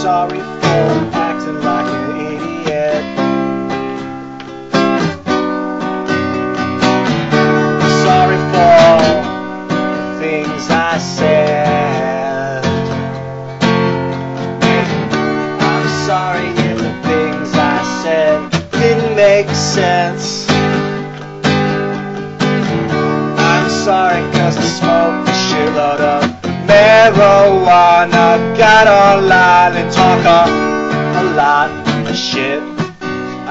sorry for acting like an idiot. Sorry for the things I said. I'm sorry if the things I said didn't make sense. I'm sorry cause I smoked a shitload of marijuana. Got online and talk a, a lot of shit.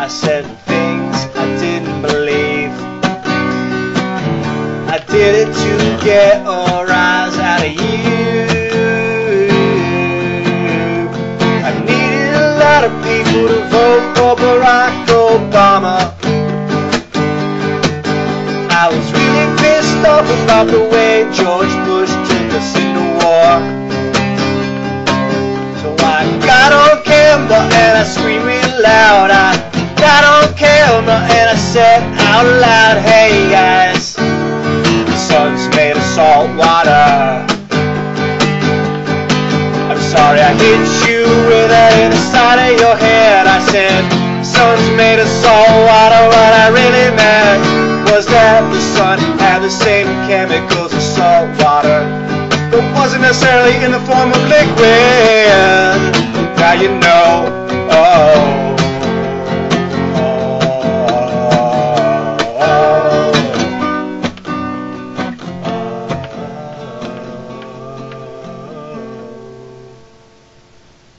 I said things I didn't believe. I did it to get a rise out of you. I needed a lot of people to vote for Barack Obama. I was really pissed off about the way George I screamed real loud. I got on camera and I said out loud, hey guys, the sun's made of salt water. I'm sorry I hit you with it in the side of your head. I said, sun's made of salt water. What I really meant was that the sun had the same chemicals as salt water, but wasn't necessarily in the form of liquid. Now you know.